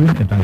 Vielen Dank.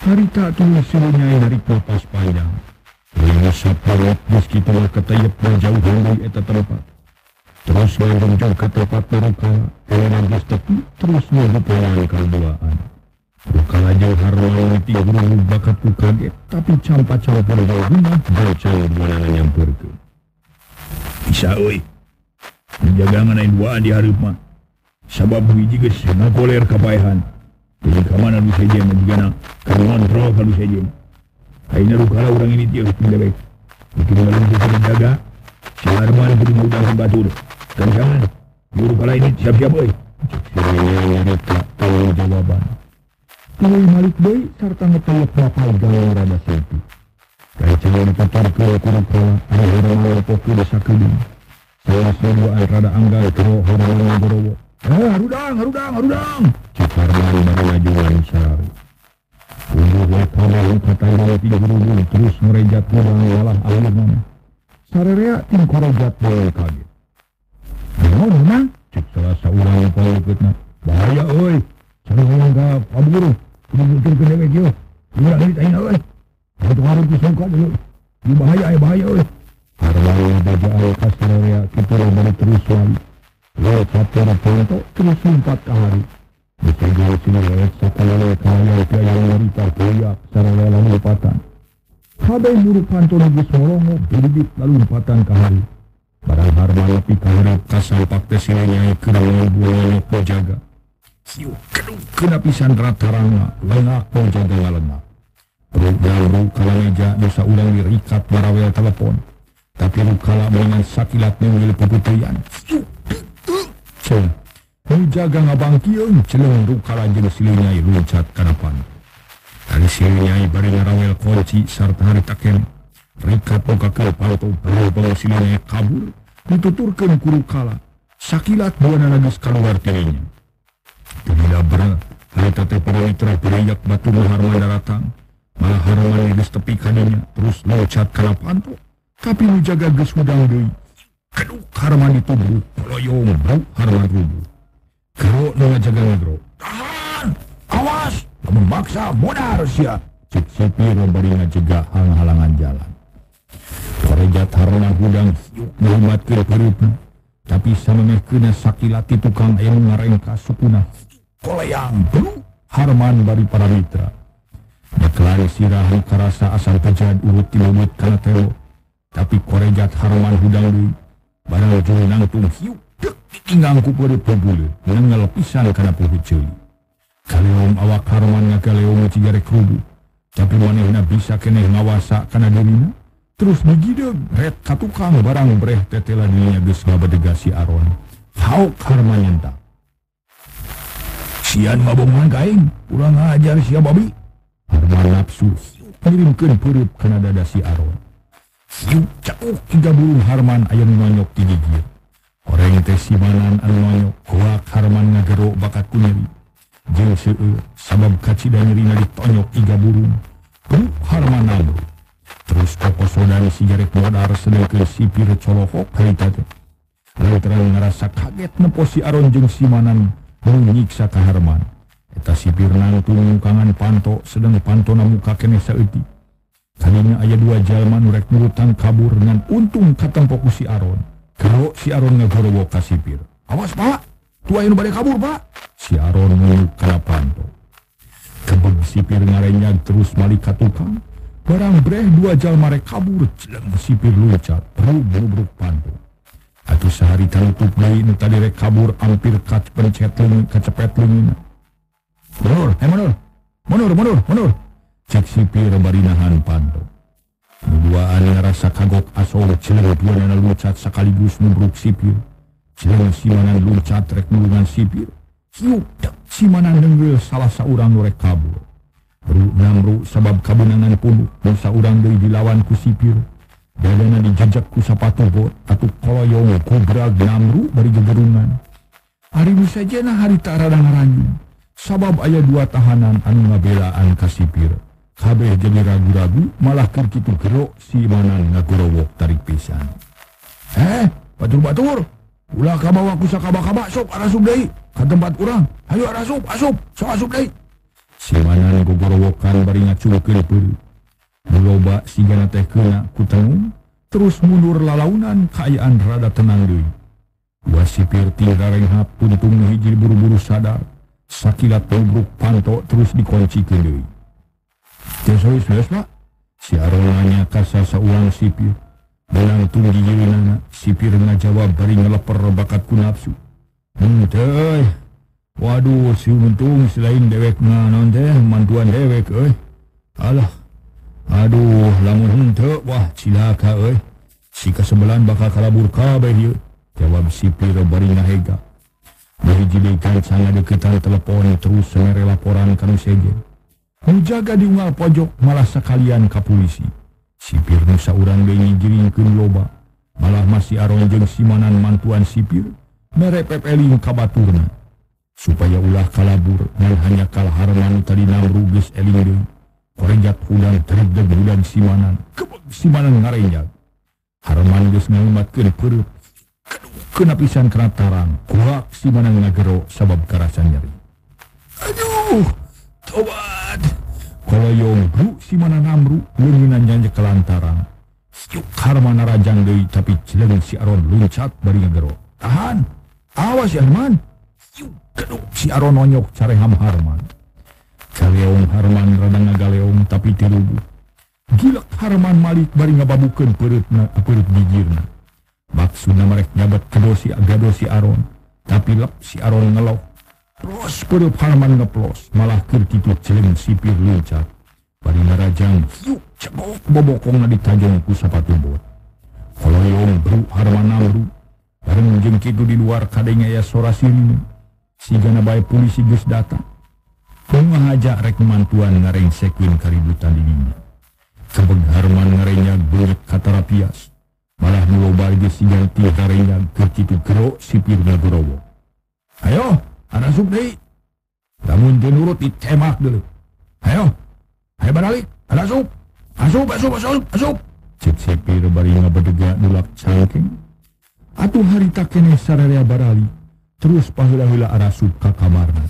Harita tulis silunyai dari kopas panjang. Lalu saparat meski telah ketayap dan jauh dari eta tempat. Terus mengunjung ke tempat mereka, kalian bis tepi terus mengupayakan keduaan. Rukala jauh harwang itu bakat ku kaget, tapi campa-campa jauh rumah bocah menangan yang Bisa oi, menjaga mengenai dua di hari mah. Sabab biji ges nakoler kapayahan. Jadi kamana lu saja juga nak kamu kontrol kalau saja. Aina rukala orang ini dia tidak baik. Mungkin dalam kita jaga. Si Arman perlu mudah membantu. Dan jangan. Guru kala ini siap-siap boy. Sebenarnya tak tahu jawaban. Tuai Malik Boy serta ngetayap kapal gawang rada sepi. Kaya jangan dipapar ke kurang kala ada orang orang poku desa keding. Saya semua air rada anggal ke orang orang borowo. Eh, harudang, harudang, harudang. Cikarman baru lajuan syari. Ulu wakana yang katanya tidak berhubung terus merejat mudang walah alir nama. Sarerea tim korejat boleh kaget. Naon mana? Cik salah seorang yang paling ikutnya. Bahaya oi. Orang ke paburu. Begitu. Murah ini tak oi. Satu hari tu sangka dulu. Ini bahaya, eh bahaya oi. Harwang baja al kasarerea kita dari terus wali. Lewat satu raponto terus empat hari. Bisa jauh sini lewat sekalale kaya kaya yang merita kaya sarana lalu lupatan. Habai murid panto nubus molongo bidit lalu lupatan ke hari. Barang harma lepi kaharap kasal pakte sinanya kerana buahnya po jaga. Siu kena pisan rataranga lengak po jaga ngalengak. Perut jalru kala meja dosa ulang dirikat barawel telepon. Tapi rukala dengan sakilat nungil peputrian. Ceng, menjaga ngabangkian celeng rukala jenis silinyai luncat kanapan. Dari silinyai bari ngarawel kunci serta hari taken. Rikat muka ke palto berubah silinyai kabur. Dituturkan kurukala. Sakilat buana nagis keluar tininya. Tidak berat. Hari tate para mitra beriak batu harman daratang. Malah harman nagis tepi kaninya. Terus luncat kanapan tu. Tapi menjaga ges mudang deui. Keduk harman ditubuh, peloyong bau harman rubuh. Kero nunga jaga ngedro. Tahan! Awas! Kamu maksa modar sia. Cik Sipiro bari ngajega hang-halangan jalan. Korejat harna hudang hiuk muhimat kira perutna. Tapi samemeh kena sakilati tukang ayam ngarengka sukuna. Kolayang belu harman bari para mitra. Deklari sirahan karasa asal pejad urut tilumut kana telo. Tapi korejat harman hudang deui. Barang juli nangtung hiuk dek ingangku pada pebulu menengah pisan karena pohon celi. Kaleom awak harman nga kaleom cigare kerubu. Tapi mana nak bisa kena ngawasa karena dirinya. Terus digideg, red katukang barang breh tetela dirinya ges ngabadega si Aron. Hauk harman nyenta. Sian mabongan kain, kurang ajar si babi. Harman nafsu, kirimkan perut kena dada si Aron. Siu cakuk tiga burung harman ayam nonyok digigir. Orang teh simanan anu nonyok, kuak harman ngagerok bakat kunyeri. Jeng seueur sabab kacida nyerina ditonyok tiga burung. Perut harman namu. Terus koko sodan si jarek modar sedangkan sipir teh. Lalu terang ngerasa kaget nepo si Aron jeng simanan menyiksa ke Harman. Eta sipir nangtung kangan panto sedang panto muka kene saeuti. Kalinya aya dua jalma nurek nurutan kabur dengan untung katempo ku si Aron. Kalau si Aron ngagorowo ka. Awas pak, tua yang balik kabur pak. Si Aron ngeluk kala panto. Kebeg sipir ngarenyag terus malik tukang. Barang breh dua jalma rek kabur jeleng sipir luncat. Buru-buru panto. Atu sehari tanutup nu tadi rek kabur hampir kac pencet leungit kacepet leungit. mundur eh, mundur mundur mundur cek sipir barinahan panto duaan ngerasa kagok asol cileut wanana lucat sekaligus nubruk sipir. Cileut simanan lucat rek nulungan sipir. Siuk dak simanan nenggel salah saurang norek kabur. Ruk namru sabab kabunangan punduk dan urang deui dilawan ku sipir. Dadana dijajak ku sapatu bot atuh koloyong ku grag namru bari gegerungan. Hari bisa jena hari tak rada ngaranyung Sabab ayah dua tahanan anu ngabelaan ka sipir. Kabeh jadi ragu-ragu malah keur kitu gerok si manan ngagorowok tarik pisan. Eh, batur-batur. Ulah ka bawa ku sakaba-kaba sok arasup deui ka tempat urang. Hayu arasup, asup, sok asup deui. Si manan gogorowokan bari ngacungkeun peuleuh. Muloba si gana teh kena kutangung, terus mundur lalaunan kaayaan rada tenang deui. Dua sipir tinggal renghap puntung hiji buru-buru sadar. Sakilat nubruk panto terus dikuncikeun deui. Teu sois beres pak. Si Aron nanya kasa saulang sipir. Belang tung gigirinana, sipir ngajawab bari ngeleper bakat ku nafsu. Henteu, Waduh, si untung selain dewek nganon teh, mantuan dewek, euy. Alah, Aduh, lamun henteu wah cilaka euy. Si kasebelan bakal kalabur kabeh ieu. Jawab sipir bari ngahega. Bahiji deui kancana deketan telepon terus semere laporan kanu sejen. Menjaga di ungal pojok malah sekalian ka polisi. Sipir nu saurang deui ngigiringkeun loba. Malah masih aron jeung simanan mantuan sipir mere pepeling ka baturna. Supaya ulah kalabur ngan hanya kalah harman tadi namru geus eling deui. Korejat hudan terideg hudan simanan. Kebeg simanan ngarenjag. Harman geus ngalimatkeun perut. kenapisan kerataran kuak si manangna nagero sabab karasa nyeri aduh tobat kalau yonggu si mana namru lenginan janji kelantaran siuk karma narajang deui tapi cileung si Aron luncat bari ngagero. Tahan. Awas ya Harman. siuk keduk si Aron onyok careham Harman. Galeong Harman rada ngagaleong tapi tilubu. Gilak Harman malik bari ngababukeun peureutna peureut gigirna. Maksudna merek nyabat kedosi agadosi Aron. Tapi lep si Aron ngelok. Plos perut Harman ngeplos. Malah keur kitu celeng sipir luncat. Bari narajang hiuk cegok bobokongna ditajong ku sapatu bot. Koloyong bru Harman namru. Bareng jeung kitu di luar kadenya ya sora sirina. Sigana bae polisi geus datang. Kung ngajak rek mantuan ngarengsekeun kaributan dirinya. Kebeg Harman ngarenyag beut katarapias. Malah nuloba geus sigang ti ngarenyag keur kitu gero sipir ngagorowo. Ayo, arasup deui. Lamun teu nurut ditemak deuleu. Ayo, ayo balik, arasup. Asup, asup, asup, asup. Cek sipir bari ngabedega nulak cangkeng. Atuh harita kene sararea barali. Terus paheula-heula arasup ka kamarna.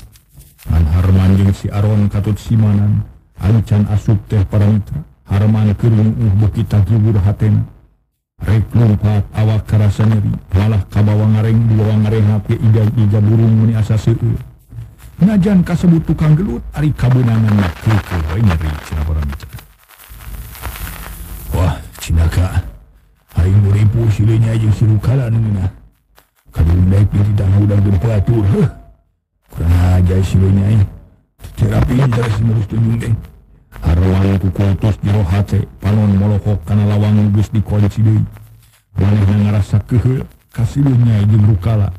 An Harman jeung si Aron katut simanan, ancan asup teh para mitra. Harman keur uh beuki tagibur hatena. Rek lumpat awak karasa nyeri, malah kabawa ngareng dibawa ngareng hape ida ija burung muni asa seueur. Najan kasebut tukang gelut, ari kabunangan na keke wae nyeri cina mitra. Wah, cinaka. Aing muripu silenya jeung si Rukala nengina. Kalau naik di tanah udang gempa tu, kurang ajar si Nyai. Terapi dari semurus tunjung deh. Arwang kukutus jero hate, panon molokok kana lawang gus di kunci deui. Manehna ngarasa keuheul kasih Nyai jeung rukala.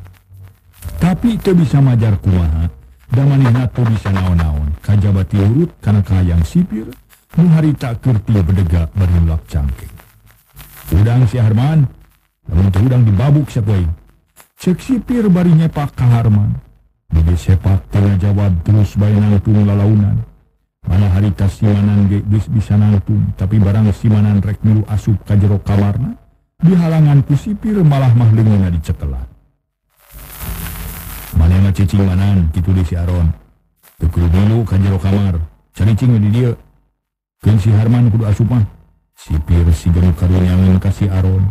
Tapi teu bisa majar kumaha, da manehna teu bisa naon-naon. Kajabati urut kana kayang sipir, nu harita kerti bedega bari cangkeng. Udang si Harman, lamun teu udang dibabuk sapoe. Cek sipir bari nyepak ka Harman. Bagi sepak tengah jawab terus bayi nangtung lalaunan. Mana harita simanan ge geus bisa nangtung, tapi barang simanan rek milu asup ka jero kamarna, dihalangan ku sipir malah mah leungeunna dicetelan. Manehna cicing manan kitu di si Aron. Teu kudu milu ka jero kamar, caricing di dieu. Keun si Harman kudu asup mah. Sipir si jeung karunyangan ka si Aron.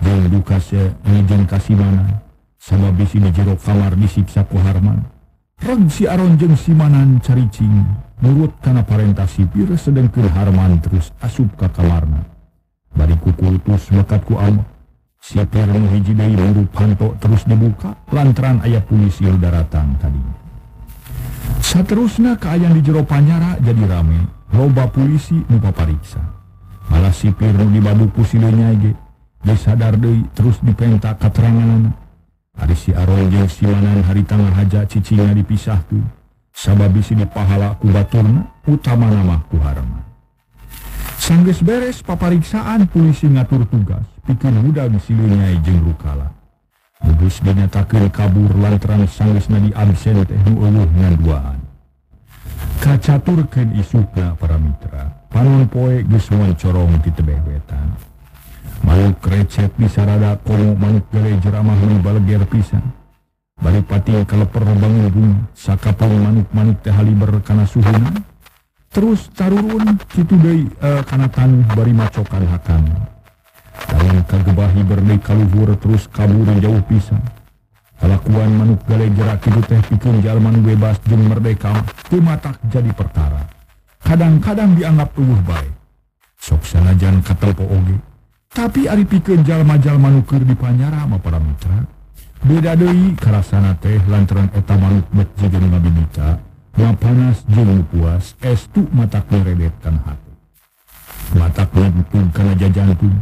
Jeung duka se jeung kasih manan. Sama bisi di jero kamar disiksa ku Harman. Reg si Aron jeng si caricing. Nurut kana parentah sipir sedengkeun Harman terus asup ka kamarna. Bari kukultus mekat ku ama. Sipir nu hiji deui buru panto terus dibuka lantaran aya polisi udah datang tadinya. Saterusna keayaan di jero panyara jadi rame. Loba polisi nu papariksa. Malah sipir nu dibabuk pusilenya ge. Dia sadar deui terus dipenta keterangan Ari si Aron jeung si hari tengah haja cicingnya dipisah tu. Sabab bisi dipahala ku baturna, utama nama ku Harman. Sanggeus beres papariksaan polisi ngatur tugas, pikir udang silunyai jeung rukala. Bubus dinyatakeun kabur lantaran sanggeusna di absen teh nu eueuh ngan duaan. Kacaturkeun isukna para mitra, panon poe geus corong di tebeh wetan. Manuk krecet bisa rada komo manuk gale jeramah nu balger pisan. Balik pati kaleper bangun bunga, sakapang manuk-manuk teh haliber kana suhuna. Terus tarurun kitu deui uh, kana tanuh bari macokan hakan. Dalam kagebahi berdei kaluhur terus kabur jauh pisan. Kalakuan manuk gale jerak kitu teh pikeun jalman bebas jeung merdeka teu matak jadi perkara. Kadang-kadang dianggap eueuh bae. Sok sanajan katelpo oge tapi Ari pikir jalma-jalma nukir di Panyarama para Mitra. Beda Dewi karasana teh lantaran eta manuk masjid lima binita yang panas jeng puas estu mata keredetan hati. Mata kelentun karena jajan pun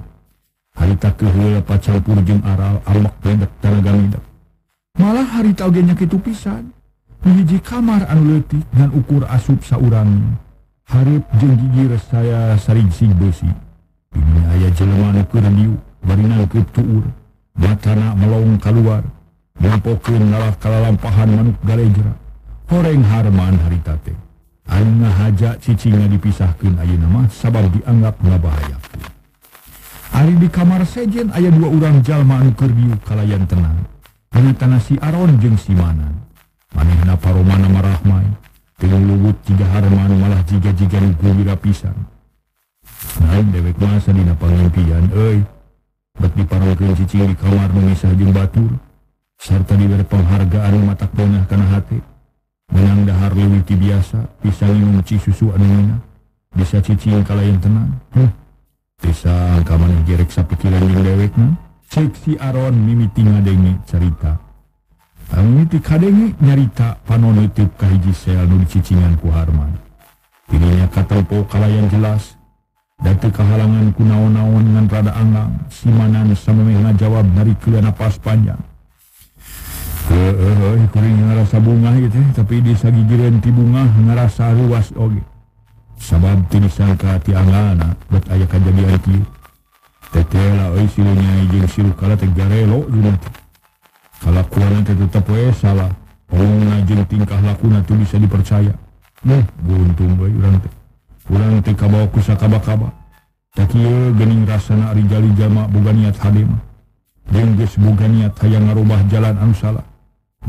harita kehuil pacampur jeng aral awak pendek tanaga midak. Malah harita ogenya kitu pisan hiji kamar anu leutik dan ukur asup saurang. Harip jeung gigi resaya saringsing besi. Ini ayah jelema nu keur diu bari nangkep tuur matana melong keluar nyampokeun ngalah kalalampahan manuk galejra horeng harman harita teh anu ngahaja cicingna dipisahkeun ayeuna mah sabab dianggap ngabahayakeun Ari di kamar sejen ayah dua orang jalma anu keur diu kalayan tenang. Hanitana si Aron jeung si Manan. Manehna paromana marahmai Tengah lubut tiga harman malah jiga-jiga nu gulira pisan Naik dewek masa dina pangimpian, euy. Bet diparangkeun cicing di kamar nu misah jeung batur, sarta diberi penghargaan matak ponah kana hati. Menang dahar leuwih ti biasa, bisa minum ci susu anu mina. Bisa cicing kalayan tenang. Huh. Bisa angka maneh gerek sapikiran jeung dewekna. Cek si Aron mimiti ngadengi cerita. Mimiti kadengi nyarita panonitip kahiji sel nu dicicingan ku Harman. Dirinya katempo kalayan jelas, Datu kehalangan ku naon-naon dengan rada anggang, si manan sama mehna jawab dari kalian napas panjang. Eh, eh, eh, kuring ngerasa bunga gitu, tapi di sagigiran ti bunga ngerasa ruas oge. Sabab ti disangka ti anggana, buat ayah kejadian ki. Tetela oi silunya ijing silu kala tegarelo dulu. Kalakuan teh tetap we salah. Omong jeung tingkah lakuna tu bisa dipercaya. Nih, buntung bae urang teh. Ulang teh kabawa kusa kaba-kaba. Tak iya gening rasana ari jali jama boga niat hadim. Jeung geus boga niat hayang ngarubah jalan anu salah.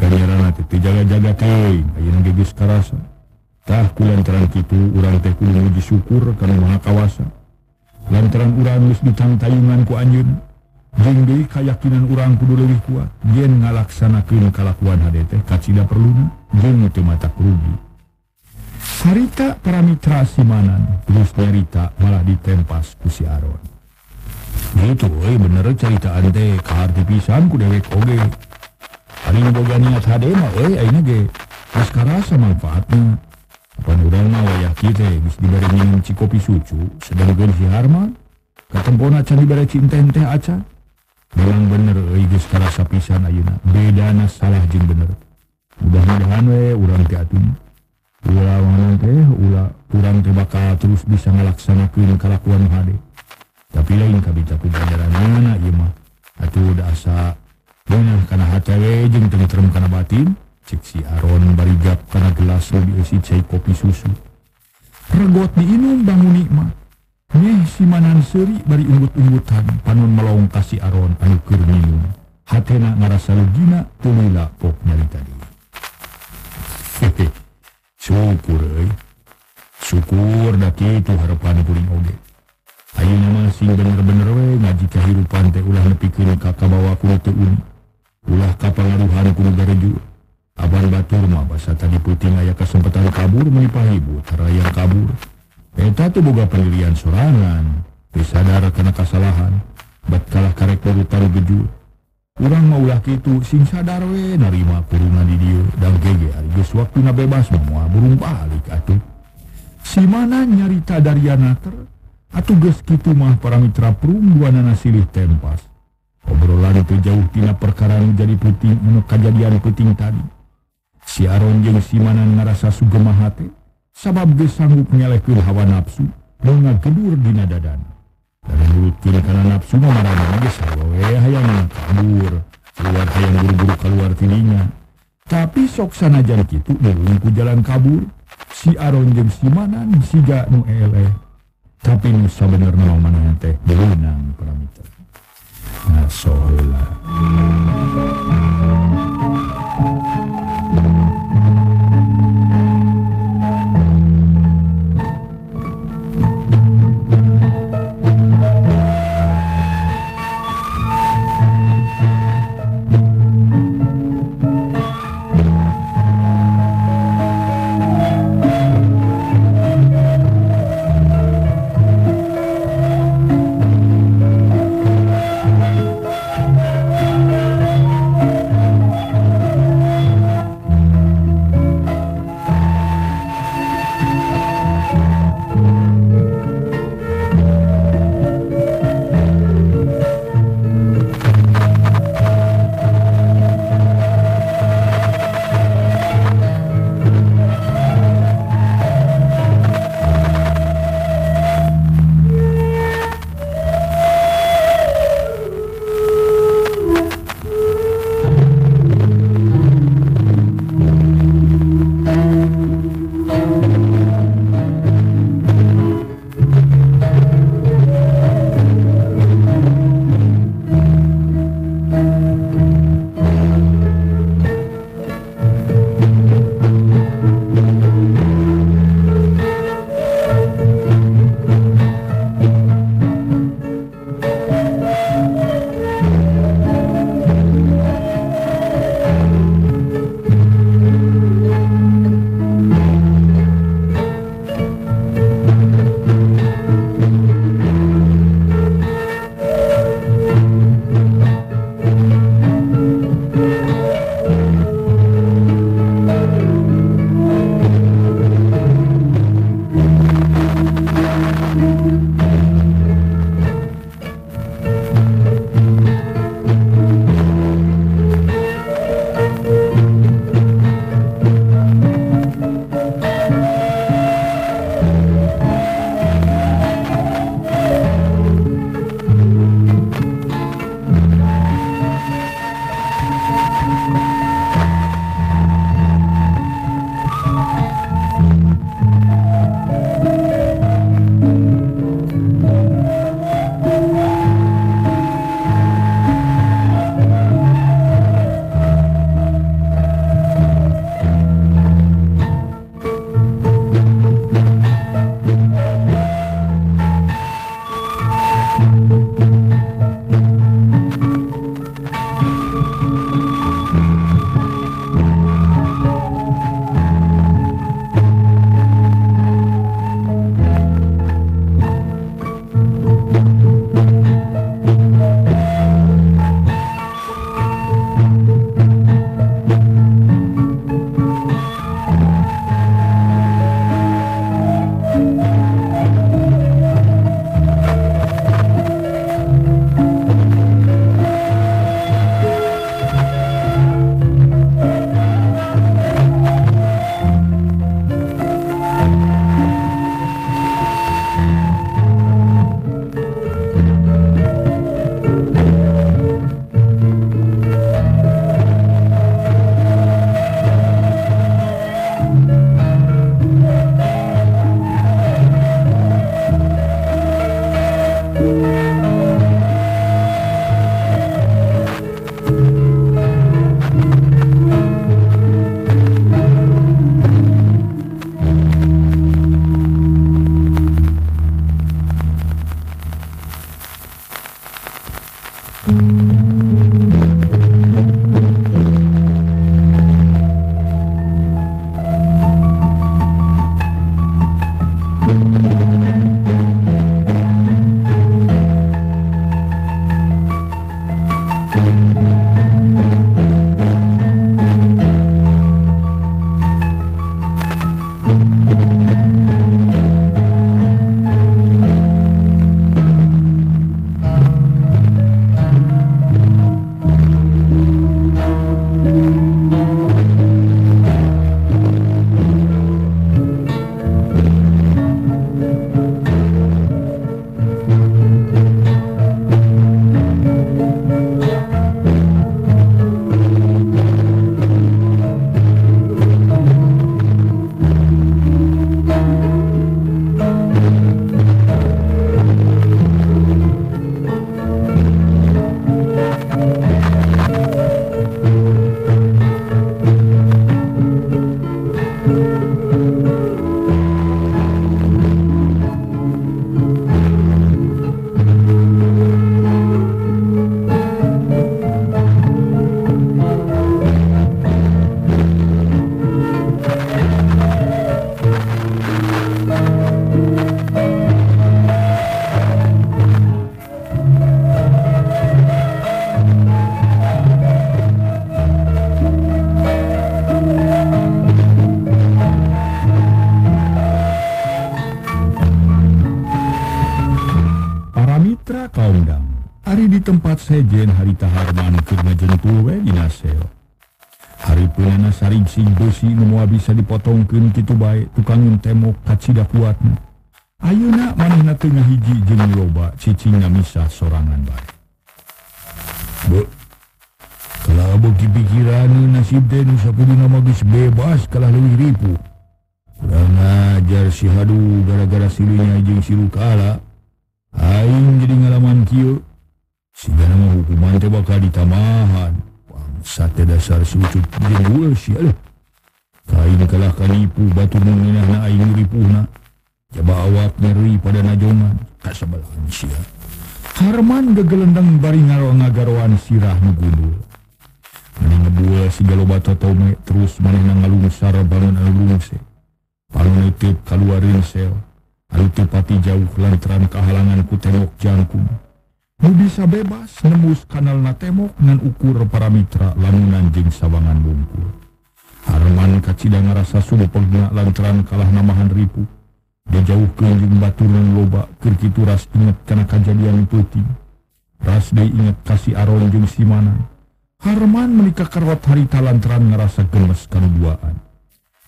Ganyaran teh jaga-jaga teh, ayeuna ge geus karasa. Tah kulantaran kitu urang teh kudu muji syukur kana Maha Kawasa. Lantaran urang geus ditantayungan ku anjeun. Jeung deui kayakinan urang kudu leuwih kuat yen ngalaksanakeun kalakuan hade teh kacida perluna jeung teu matak rugi. Sarita paramitra Simanan Gusterita malah ditempas kusi Aron. Gitu we bener cerita ante kahati pisan ku dewek oge. Hari boga niat hade mah we ayeuna ge. Geus karasa manfaatna panurang mah wayah kita geus dibere minum cikopi sucu sedengkeun si Harman. Katempona can dibere cinten teh aca. Memang bener euy geus karasa pisan ayeuna. Bedana salah jeung bener. Mudah-mudahan we urang teh atuh. Ulah mana teh ulah urang teh terus bisa ngalaksanakeun kalakuan hade tapi lain kabita ku ganjaranna ieu mah? Atuh da asa beunah kana hate we jeung tentrem kana batin? Cek si Aron barigap kana gelas nu dieusi cai kopi susu. Regot diinum bangun nikmat. Nyeh si manan seri bari umbut-umbutan panon melong kasih Aron anu keur minum. Hatena ngarasa legina tulila pok nyari tadi. Hehe syukur euy syukur da kitu harapan kuring oge ayeuna mah sing bener-bener we ngaji kahirupan teh ulah nepikeun ka kabawa ku uni. Ulah ka pangaruhan ku gareju Aban batur mah basa tadi puting aya kesempatan kabur menipahibu tarayang kabur. Eta tuh boga pendirian sorangan. Disadar kena kesalahan. Bat kalah karek urutan geju Urang mau ulah kitu sing sadar we narima kurungan di dieu dan gege ari geus waktuna bebas moal burung balik atuh. Si mana nyarita dari anater? Atuh geus kitu mah para mitra prum duanana silih tempas. Obrolan itu jauh tina perkara nu jadi puting anu kejadian puting tadi. Si Aron jeung si Manan ngarasa sugema hate sabab geus sanggup nyalehkeun hawa nafsu nu ngagedur dina dadan dan nurutkeun kana nafsu mah marana geus sawewe hayang kabur. Keluar hayang buru-buru keluar tilinya tapi sok sanajan kitu nulung ku jalan kabur. Si Aron jeung si Manan siga nu eleh. Tapi nu sabenerna mah Manan teh beunang paramita ngaso besi nu bisa dipotongkeun kitu bae tukangin temok kacida kuatna. Ayeuna manehna tengah hiji jeung loba cicingna misah sorangan bae. Bu, kalau bogi pikiran nasib den sapudina magis bebas kalah leuwih ripu. Kurang ajar si hadu gara-gara silunya jeung silu kala. Aing jadi ngalaman kieu. Siga nama hukuman teh bakal ditamahan. Teh dasar si ucut jeung si aduh. Kain kalah kanipu batu menginah na aing ripuhna. Coba awak nyeri pada najongan. Kasabalahan sia. Harman gegelendang bari ngaro ngagaroan sirah nu gundul. Mani ngebuah si galoba totome terus maneh ngalungsar bangun anu lungse. Panutip kaluarin sel. Alu tepati jauh lantaran kehalangan ku tembok jangkung. Nu bisa bebas nembus kanal na tembok dengan ukur para mitra lamunan jeng sawangan bungkul. Harman kacida ngerasa subuh pengguna lantaran kalah namahan ripu. Dia jauh ke jeng batu dan loba kerkitu ras ingat karena kejadian putih. Ras dia ingat kasih aron jeng simanan. Harman menikah kerwat harita lantaran ngerasa gemes duaan.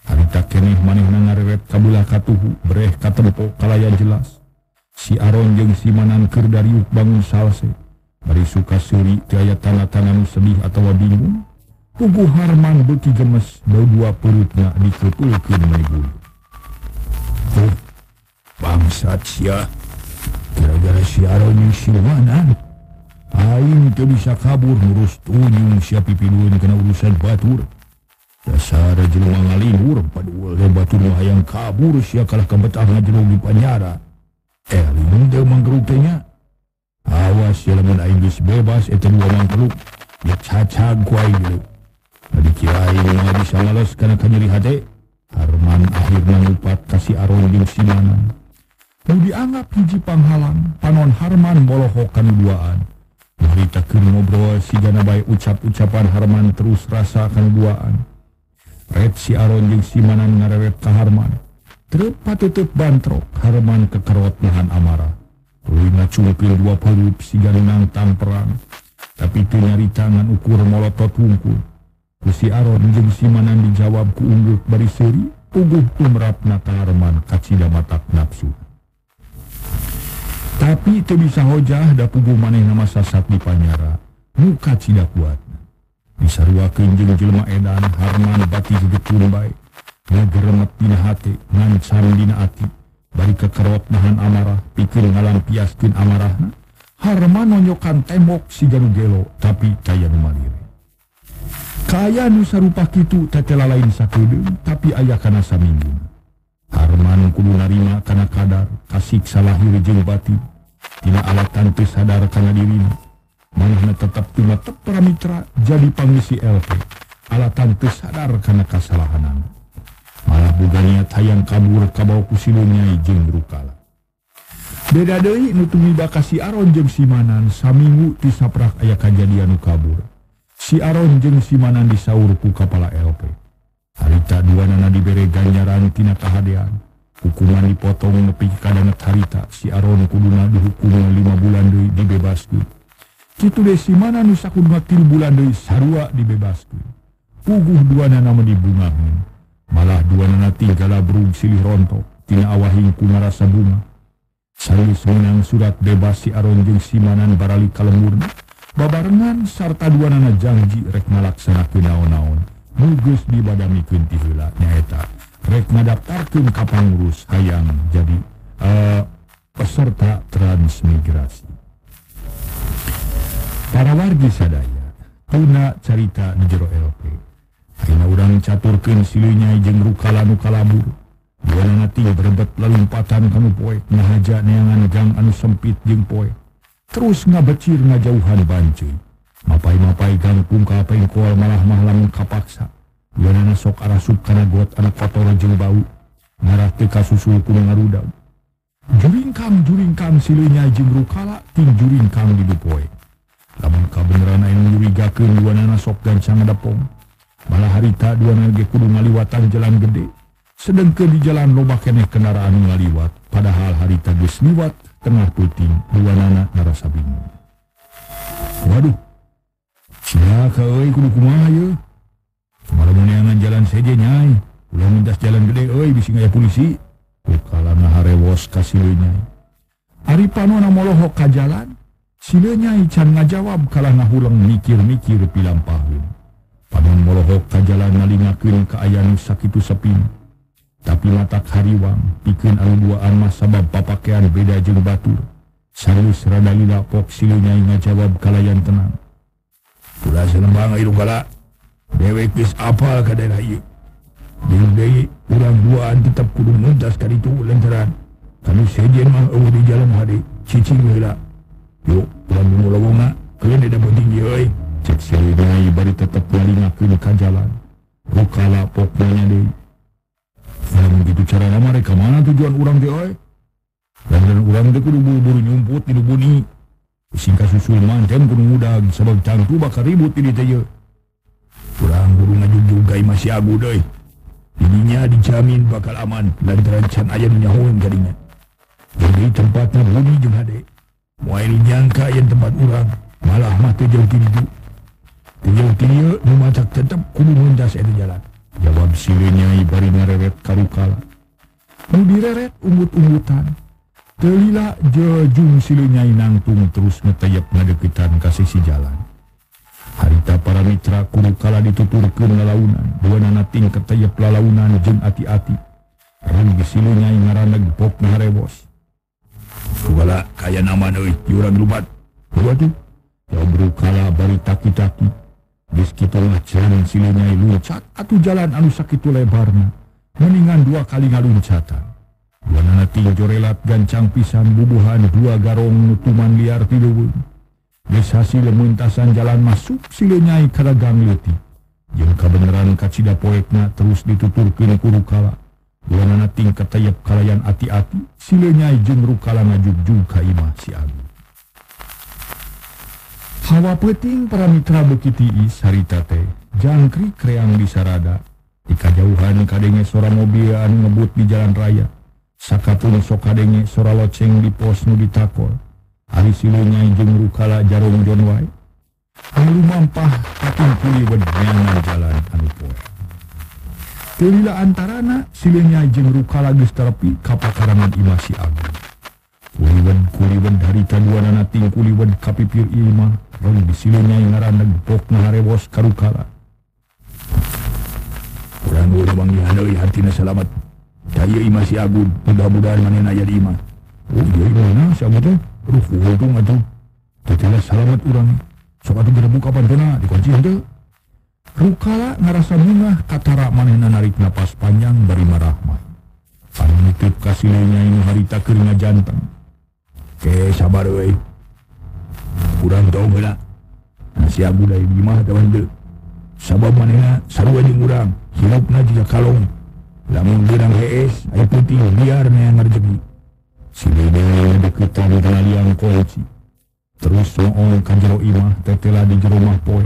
Harita kenih maneh ngareret kabula katuhu bereh katempo kalaya jelas. Si Aron jeung si Manan keur dariuk bangun salse. Bari suka suri tiaya tanda-tanda sedih atau bingung. Puguh Harman beuki gemes bau dua perutnya dikepulkeun meuli Oh, bangsat sia. Gara-gara si Aron jeung si Manan. Aing teu bisa kabur ngurus tunyung sia pipilueun kena urusan batur. Dasar jelema ngalinur padahal batur hayang kabur sia kalah kebetah ngajelung di panyara. Eh, teu manggeruknya. Awas ya lamun aing bebas eta dua manggeruk. Ya cacag ku aing dulu. Tadi kira aing mah bisa ngales kana kanyeri hate. Harman akhirna ngupat kasih aron jeung simanan. Nu dianggap hiji panghalang, panon Harman molohokan duaan. Maritakeun ngobrol si jana bae ucap-ucapan Harman terus rasa kan duaan. Red si Aron jeung si ngarewet ka Harman. Trep patutup bantrok Harman kekerot nahan amarah. Tuluy ngacungkeun dua pelup si ganang perang. Tapi tu nyari tangan ukur molotot wungkul. Ku si Aron jeung si Manan dijawab ku ungguk bari seri. Uguh tumrapna ka Harman kacida matak nafsu. Tapi itu bisa hojah da puguh maneh nama sasat di panyara. Muka cida kuat. Disarwakeun jeung jelema edan Harman bati gegetun bae. Ngageremet dina hate, ngancam dina ati. Bari kekerot nahan amarah, pikir ngalampiaskeun amarahna. Harman nonyokan tembok si ganu gelo, tapi kaya nu malire. Kaya nu sarupa kitu tetela lain sakedeung, tapi aya kana saminggu. Harman kudu narima kana kadar, kasih salahir jeung batin. Tina alatan teu sadar kana dirina. Manehna tetap cuma para mitra jadi pangisi LP. Alatan teu sadar kana kasalahanan. Malah boga niat hayang kabur kabau ku silunya jeung rukala. Beda deui nu tumida kasih Aron jeung Simanan saminggu ti saprak aya kajadian nu kabur. Si Aron jeung Simanan disaur ku kepala LP. Harita dua nana dibere ganjaran tina kahadean. Hukuman dipotong nepi kadanget harita si Aron kuduna dihukum lima bulan deui dibebaskeun. Kitu deh si mana nu sakudna til bulan deui sarua dibebaskeun. Puguh dua nana dibungaheun. Malah dua nana tinggal brug silih rontok tina awahing ku ngarasa bunga. Salis menang surat bebas si Aron jeung si Manan barali kalemurna. babarengan sarta duanana janji rek ngalaksaku naon-naon. Mugus di badami Quinti Villa nyaeta. Rek ngadaptarkan kapangurus hayang jadi uh, peserta transmigrasi. Para wargi sadaya tuna carita di jero LP Aina urang caturkan silinya jeng rukala nuka labur Buana nanti berebet lelumpatan kamu poek nahaja neangan gang anu sempit jeng poek. Terus ngabecir ngajauhan bancuy. Mapai-mapai gangkung ka pengkol malah mahlam kapaksa. Dua nana sok arasup kana got anak kotor jeung bau. Ngarah teu kasusul ku ngarudau. Juringkang juringkang silunya jeung rukala ting juringkang di poe. Lamun kabeneran aing nyurigakeun dua nana sok gancang depong. Malah harita dua nana ge kudu ngaliwatan jalan gede. Sedengkeun di jalan loba keneh kendaraan ngaliwat. Padahal harita geus liwat tengah puting dua nana narasa bingung. Waduh. Siapa oi kudu kumaha ye? Malam neangan jalan saja nyai. Ulah mintas jalan gede oi bisi ngaya polisi. Ukala naharewos kasih nyai. Ari panona molohok ka jalan. Sila nyai can ngajawab kalah ngahulang mikir-mikir pilang pahun. Panon molohok ka jalan ngalingakeun ka ayan sakitu sepin. Tapi latak hariwang pikeun anu duaan mas sabab papakean beda jeung batur. Salus rada lila pok sila nyai ngajawab kalayan tenang. Ulah selembang ayo kala. Dewek geus apal ka daerah ieu. Jeung deui urang duaan tetap kudu muntas ka ditu lantaran kanu sejen mah eueuh di jalan hade cicing heula. Yuk, urang nu lawongna keun da penting ieu euy. Cek sila nyai bari tetep ngalingakeun ka jalan. Rukala poknya deui. Dalam begitu cara nama mereka mana tujuan orang dia oi? Dan dan orang dia kudu buru-buru nyumput di buni. Singkat susul mancam kudu mudah sebab cangtu bakal ribut ini tanya. Kurang buru ngajung juga masih agu doi. Ininya dijamin bakal aman dan terancam ayam nyahuin kadinya. Jadi tempatnya buni jeung hade. Mau ini nyangka yang tempat orang malah mah jauh tinggi. Jauh tinggi nu macak tetap kudu mendas itu jalan. jawab sirinyai bari nerewet karukala. Nu direret umbut-umbutan telila jejung silunyai nangtung terus ngetayap ngadekitan ka sisi jalan. Harita para mitra kurukala dituturkeun lalaunan buanana ting ketayap lalaunan jeung ati-ati. Ranggi silunyai ngaraneg pok ngarewos Kugala kaya nama deui jurang lubat. Waduh, jawab rukala bari taki-taki. Di sekitarlah jalan silenya luncat atau jalan anu sakitu lebarnya. Mendingan dua kali ngaluncatan. Dua nana tinjo relat gancang pisan bubuhan dua garong nutuman liar tiluun. Des hasil muntasan jalan masuk silenya karagang leti. Yang kebenaran kacida poekna terus dituturkeun ku rukala. Dua nana ting ketayap kalayan ati-ati silenya jeung rukala ngajug-jug ka imah si Agung. hawa peting para Mitra Bukitiis haritate jangkrik kreang disarada di kajauhan kadenge sora mobilan ngebut di jalan raya sakapun sok kadenge sora loceng di pos nu ditakol hari silunya jeung rukala jarum John White Alu mampah kating kuli wedyangan jalan anu poe. Kelila antarana silenya jeung rukala geus terepi ka pakarangan Imasi Agung. Kuliwen kuliwen dari taduanana ting kuliwan kapipir ilma Rong bisilunya yang ngarandag pok ngarebos karukala. Kurang gue bang Ihanoi hartina selamat. Daya ima si Agun, mudah-mudahan manena jadi ima. Oh iya iya na, si Agun tuh. Ruh untung atuh. Tetilah selamat urang. Sok atuh gerebuk kapan tuh na, dikunci henteu. Rukala ngerasa mungah katara manena narik napas panjang bari marahmah. Anu nitip kasilinya ini harita keringa jantan. Oke, sabar weh. Kurang tahu mana. Nasi abu dari lima tahun tu. Sabab mana sarua jeung urang. Hilapna juga kalong. Lamun gerang hees, air putih biar yang ngerjegi. Si Dede deketan dengan liang kunci. Terus soong kanjero imah tetela di jerumah poe.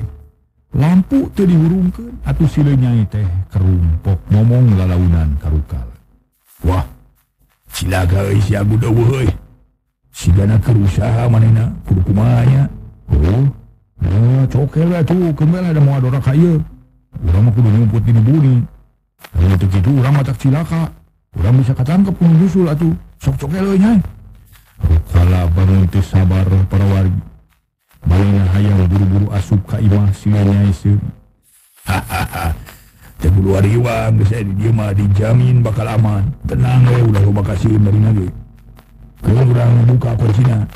Lampu tu dihurungkan atau sila nyai teh kerumpok ngomong lalaunan karukal. Wah, silaga si abu dawa euy. Si gana kerusaha manena kudu kumanya. Oh, nah, cokel lah tu, kembali ada mau ada orang kaya. Orang mah kudu nyumput di buni. Kalau itu gitu, orang mah tak cilaka. Orang bisa ketangkep pun nyusul lah tu. Sok cokel lah nyai. Rukala bangun tu sabar para wargi. Balina hayang buru-buru asup ka imah sila nyai se. Hahaha. Terbulu hariwang, saya di dia mah dijamin bakal aman. Tenang we, udah lo bakasiin dari nage. Kurang buka kuncinya.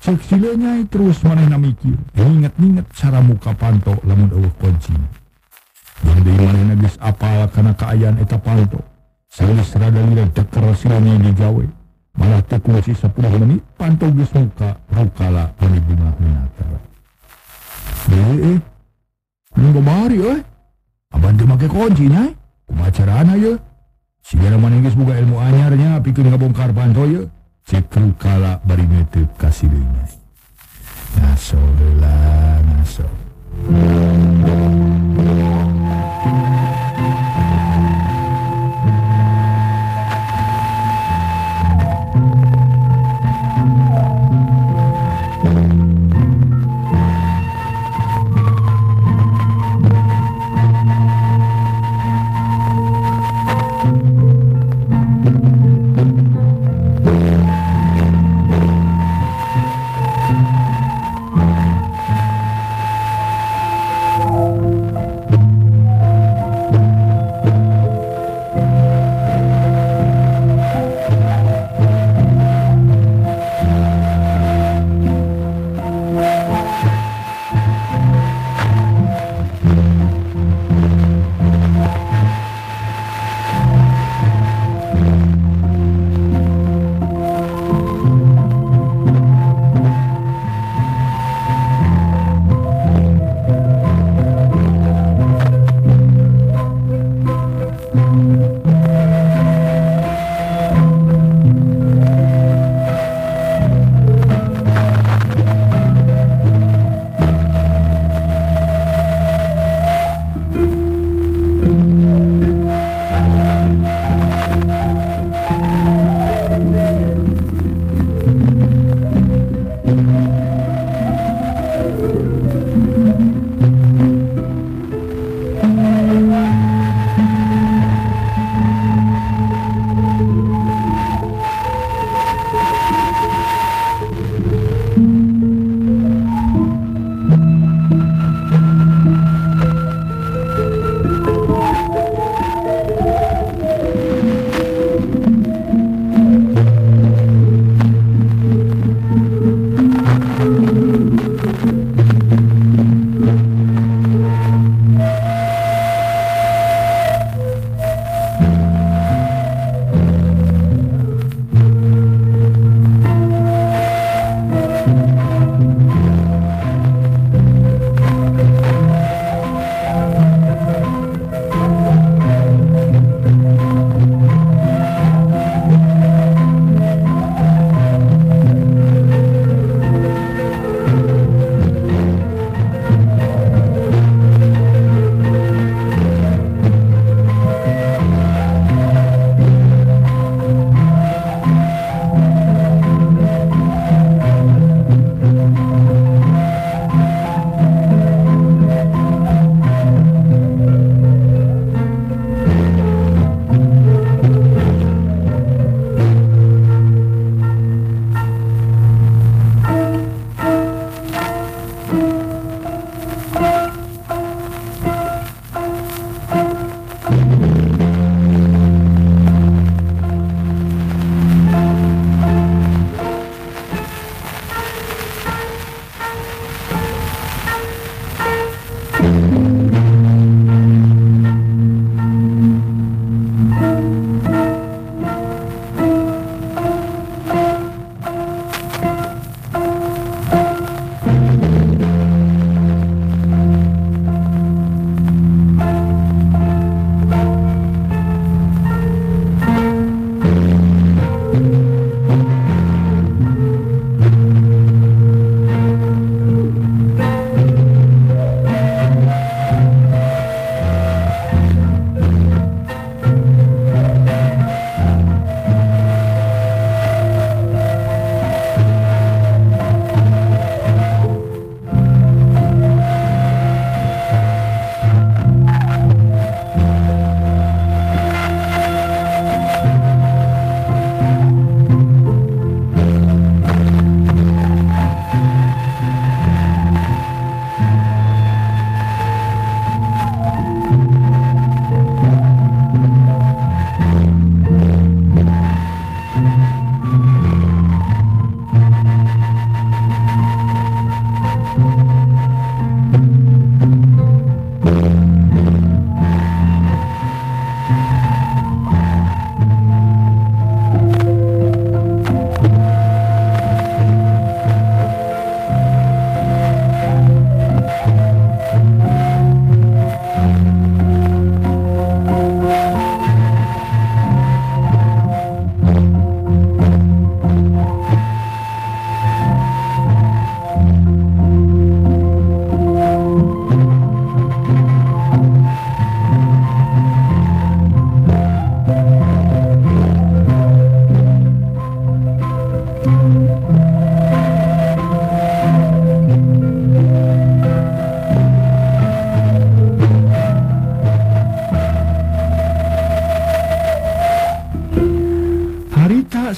Cek silanya terus mana mikir. Ingat-ingat cara muka panto lamun eueuh kuncinya. Yang dari mana nagis apal karena keayaan eta panto. Saya serada lila deker silanya digawe. Malah teu kunci 10 menit panto geus muka rukala mani bunga minata. Eh, eh. Nunggu bari eh. Abang tu make kunci nyai. Kumacarana ya. Sigana maningis buka ilmu anyarnya pikir ngabongkar panto ya. Cekru kala bari ngetep kasih dunia. Ngaso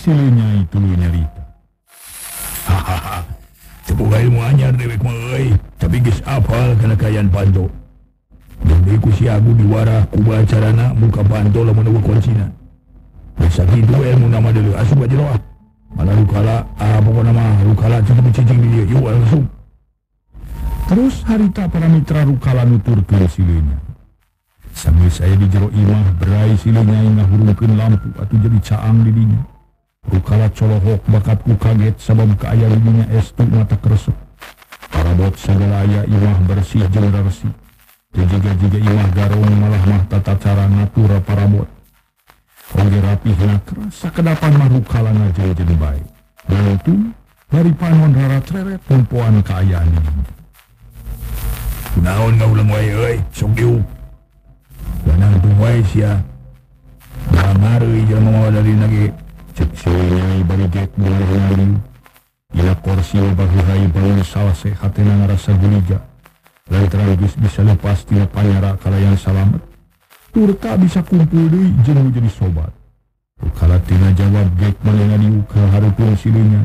lah, silinya itu nyarita. Hahaha. Tepuk ilmu anyar dewek euy. Tapi geus apal kana kayan panto. Dan ku si Agu diwara kuba acarana muka panto lamun eueuh kuncina. Bisa gitu ilmu nama dulu asup aja doa. Mana rukala, ah pokoknya mah rukala cukup cicing di dia. Yuk langsung. Terus harita para mitra rukala nuturkeun silinya. Sambil saya di jero imah berai silinya yang ngahurungkeun lampu atau jadi caang di Rukala colohok bakat ku kaget sabab kaaya di dinya estu mata keresep. Parabot segala aya imah bersih jeung resih. Jiga-jiga imah garong malah mah tata cara natura parabot. Oge rapih keras sakedapan mah rukala ngajeun baik. Dan itu dari panon rara treret tumpuan kaayaan di dinya. Kunaon ngaulang wae euy, sok diuk. Ganang tu wae sia. Bangareuy jelema mawa dari nage. Cek silinya bariget mulai ngali. Ila korsi bahurai bangun salse hatena ngarasa gulija. Lantaran geus bisa lepas tina panyara kalayan salamet. Turta bisa kumpul deui jeung jadi sobat. Kala tina jawab gek manehna diu ka hareupeun silinya.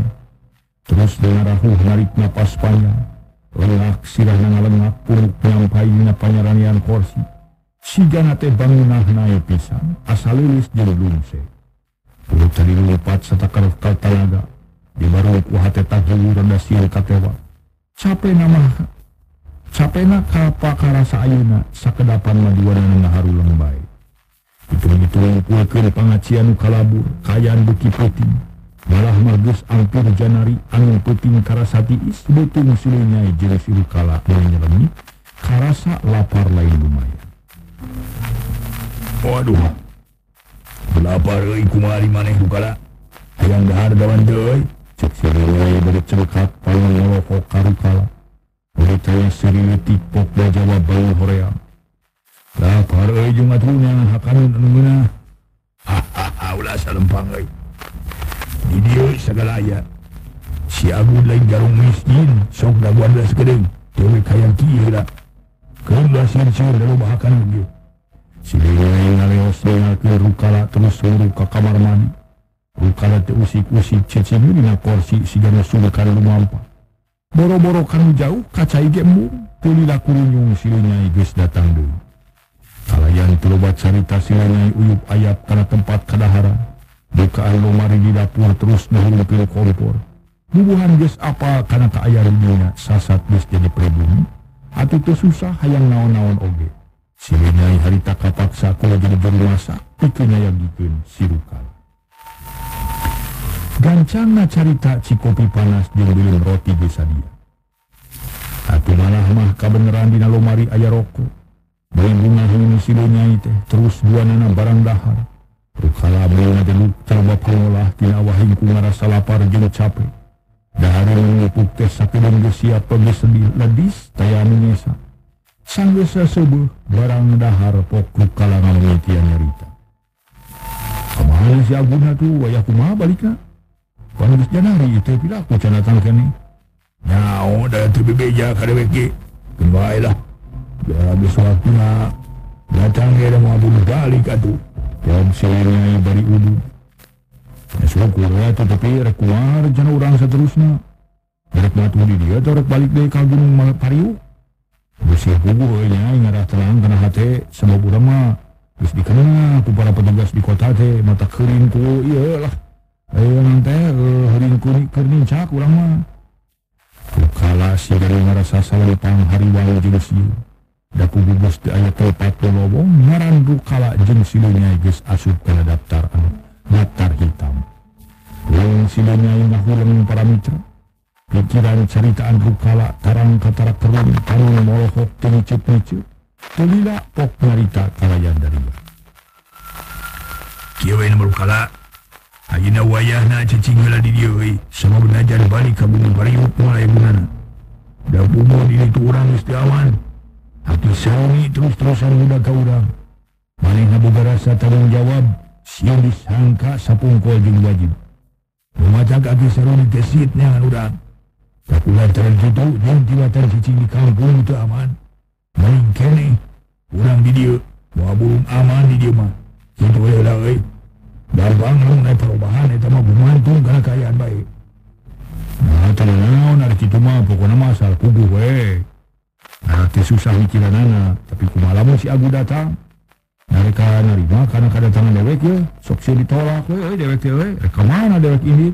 Terus dengan rahuh narik napas panjang. Lengak sirah ngalengak puluk nyampaina panyaranian korsi. Sigana teh bangunah nae pisan, asal lilis jeung lungse. Puluk tadi lumpat satakar kal tanaga. Di baru ku hate tajul renda sieu katewa. Cape nama Capena kapa karasa ayuna sakedapan majuana ngaharu lembay. Hitung-hitung pulkeun pangacian kalabur, kayaan buki putih. Malah magus ampir janari anu puting karasati is betung silinya jeung siru kala nyelemi karasa lapar lain lumayan. Waduh. Lapar euy kumari maneh rukala. Hayang dahar dawan deui. Cek silinya dari cengkat paling ngelokok karukala. Beritanya seri letik pok da jawab bau hoream. Lapar euy jeung atunya hakanun anu meunah. Hahaha ulah salempang euy. Di dieu segala aya. Si Abu lain garung miskin, sok da gua belas gedeng. Dewe kayang kieu da. Keun da sieun-sieun da loba hakanun Boro-boro kanu jauh embung, teu lila kurunyung silinya geus datang deui. Kalayan teu loba carita silinya uyup ayat kana tempat kadahara. Bukaan lomari di dapur terus nahulungkeun kompor. Bubuhan geus apa kana kaayaan dina sasat geus jadi pribumi. Atuh teu susah hayang naon-naon oge. Silinya harita kapaksa kula jadi juru masak, pikeun nyayagikeun si Rukal. Gancangna carita cikopi panas jeung bilin roti geus sadia. Atuh malah mah kabeneran dina lomari aya rokok. Bayi bunga hini silunya teh terus dua nana barang dahar. Rukala beli ngadeluk coba pengolah tina wahing ku ngarasa lapar jeung capek. Dahari mengupuk teh sakedeng geus siap geus sedih ledis taya anu nyesa. Sanggeus saseubuh barang dahar pok rukala ngalengitian nyarita. Kemana si Aguna tu wayah kumaha balikna? Panu geus janari teh pilaku can datang kene. Nyao da teu bebeja ka dewek ge. Keun wae lah. Da geus waktuna datang ge da mau bunuh balik atuh. Jawab silinya bari udu. Ya syukur ya tu tapi rek kuar jana urang seterusnya. Rek matu di dia atau rek balik deh ka gunung Pariu. semua dikenal para petugas di kota teh mata keringku iyalah. Ayo nanti eh, hari kuning kerning cak ulama kala si dari ngerasa salah pang hari walau jenis ieu daku bubus di ayat telpat do lobong ngaran kala jeung si dunia geus asup kana daftar anu daftar hitam. Lain si dunia yang ngahuleng para mitra. Pikiran caritaan rukala tarang katara kerun tanun molohok tenicip-nicip. Tulila pok narita kalayan dari Kieu we nomor kala. Ayeuna wayahna cicing heula di dieu euy. Sama belajar balik ka bumi bariuk mulai bunana. Da bumo di itu urang geus teu aman. Hati sauni terus-terusan muda ka urang. Manehna boga rasa tanggung jawab, sieu disangka sapungkol jeung wajib. Rumacak aki saruni kesit nyangan urang. Tapi lantaran kitu, jeung tiwatan cicing di kampung itu aman. Maling kene, urang di dieu, moal burung aman di dieu mah. Kitu we heula euy. gampang lu naik perubahan itu mah gumantung karena kayaan baik. Nah tenang naon ada itu mah pokoknya mah asal kubu we nah susah mikiran anak tapi kumalamu si Agu datang. Mereka nerima karena kedatangan dewek ya. Sok ditolak we dewek dewek reka mana dewek ini?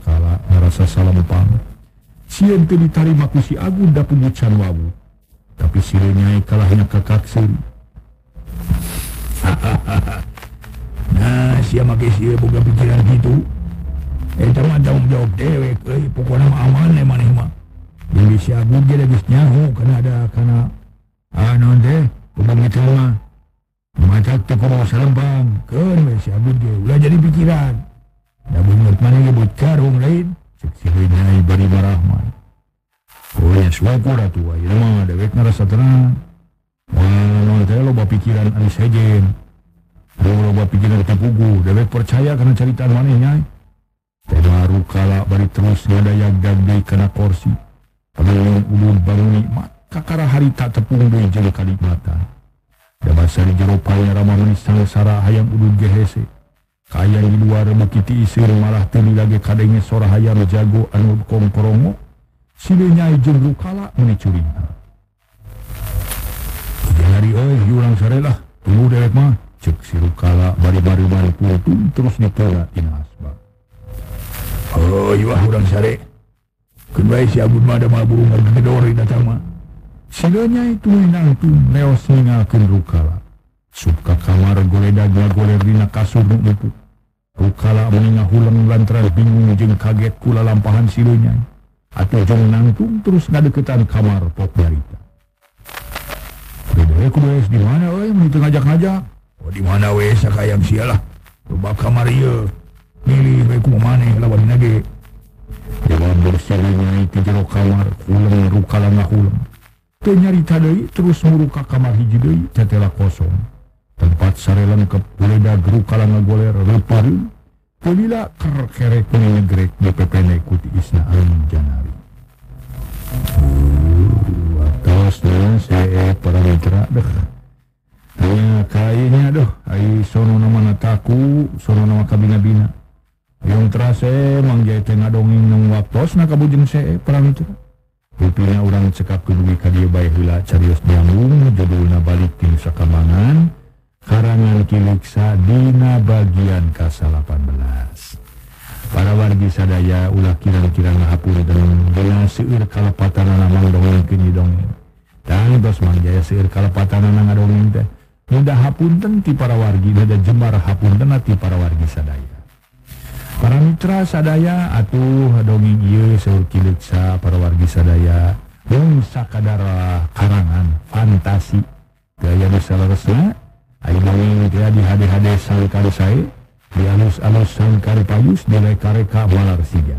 Kala merasa salah pang Sien tu diterima ku si Agu da punjucan wawu tapi sirenya kalahnya kakak nah siapa make sih buka pikiran gitu. Eh mah tanggung jawab dewek eh pokoknya mah aman ya mana mah jadi si Agung dia lagi nyahu karena ada karena ah non deh bukan itu mah macam tu kau selembang. Kan si Agung dia? Ulah jadi pikiran. Dah benar mana dia buat karung lain seksi nyai bari marahman ya suaku dah tua ya mah dewek ngerasa tenang Wah, non teh lo pikiran anis sejen kalau buat pikiran terpugu, dewek percaya karena cerita manehnya. Baru kala bari terus ngadaya gagde kena kursi. Pagawin ulun banguni, maka kara hari tak tepung dari jeli kalimatan. Da bahasa di jero payah ramah menisang sara hayang ulun gehese. Kaya di luar bukiti isir malah tini lagi kadengnya sora hayam jago anu kong korongo. Silenya ijeng rukala menicurin. Jadi, oi, yurang sare lah. Tunggu dewek mah cek si Rukala bari-bari bari putun terus ditolak di asbab. Oh, iya orang sare. Kenway si Abun Mada maburu ngegedori datang mah. Silanya itu menangtung leos ningalkeun Rukala. Suka kamar goledag goler dina kasur nu empuk. Rukala meningah hulang lantaran bingung jeung kaget kula lampahan silunya. Atau jong nangtung terus ngadeketan kamar pok barita. Beda aku beres di mana, oi, menit ngajak-ngajak. Oh, di mana we sakayang sialah. Coba kamar iya. Milih baik ku mana lawan nage. Dewan bersihnya itu jero kamar. Ulang ruka lama ulang. Tenyari tadai terus muruka kamar hiji deui tetela kosong. tempat sarelem ke Puleda Gru Kalanga Goler Reparu Pulila kerkere kuning negrek BPP naikuti Isna Alam Janari uh, atas dan saya para mitra deh Ya kayaknya doh, ayo sono nama nataku, sono nama kabina-bina. Yang terasa eh, mang jaya tengah dongeng nang waktos na kabujeng se perang itu. Rupanya orang cekap kedua kadia bayi hila carios dianggung, Jadulna balik tim sakamangan, karangan kiliksa dina bagian ke-18. Para wargi sadaya ulah kira-kira ngahapur dan bila seuir kalapatan namang dongeng kini dongeng. Dan dos mangjaya seuir kalapatan nang dongeng teh. Mudah hapunten ti para wargi dan jembar hapunten ti para wargi sadaya. Para mitra sadaya atuh dongeng ieu saur kileksa para wargi sadaya jeung sakadar karangan fantasi gaya nu saleresna aya dongeng teh di hade-hade sangkar sae di alus-alus sangkar payus di reka-reka walar siga.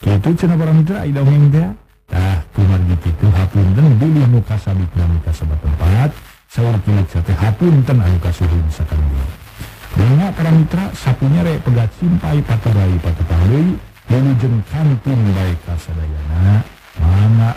Kitu cenah para mitra dongeng teh tah kumargi kitu hapunten bilih nu kasabitna nu kasabat tempat. Sawang kilik sate hapunten anu kasuhun sakandia. Bunga para mitra sapunya rek pegat simpai paturai patutang deui wilujeng kantun baik kasadayana mana